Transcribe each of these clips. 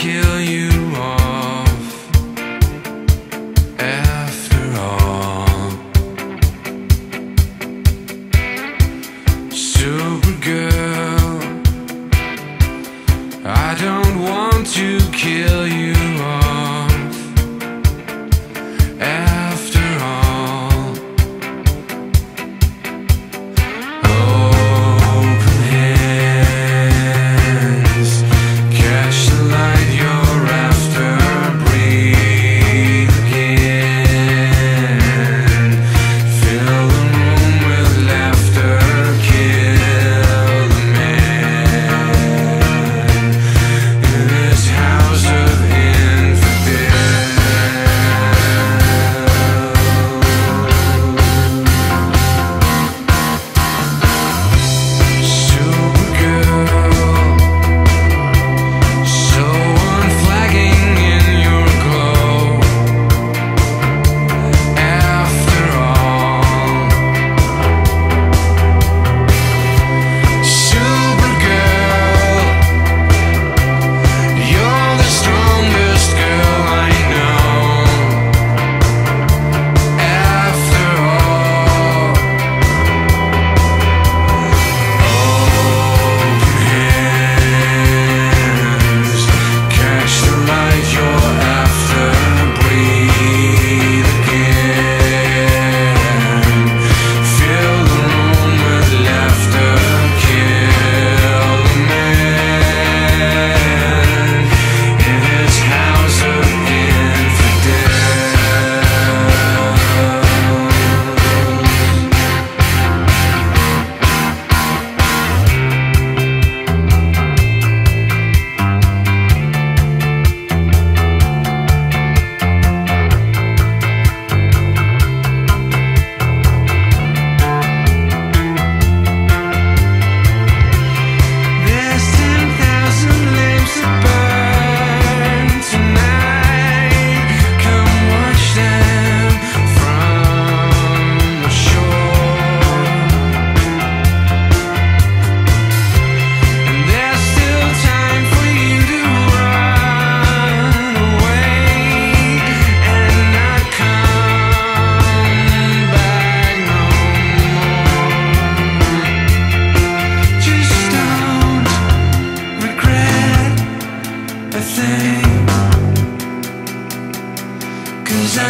kill you off after all. Supergirl,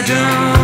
a